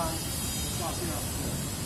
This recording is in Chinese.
고생 하.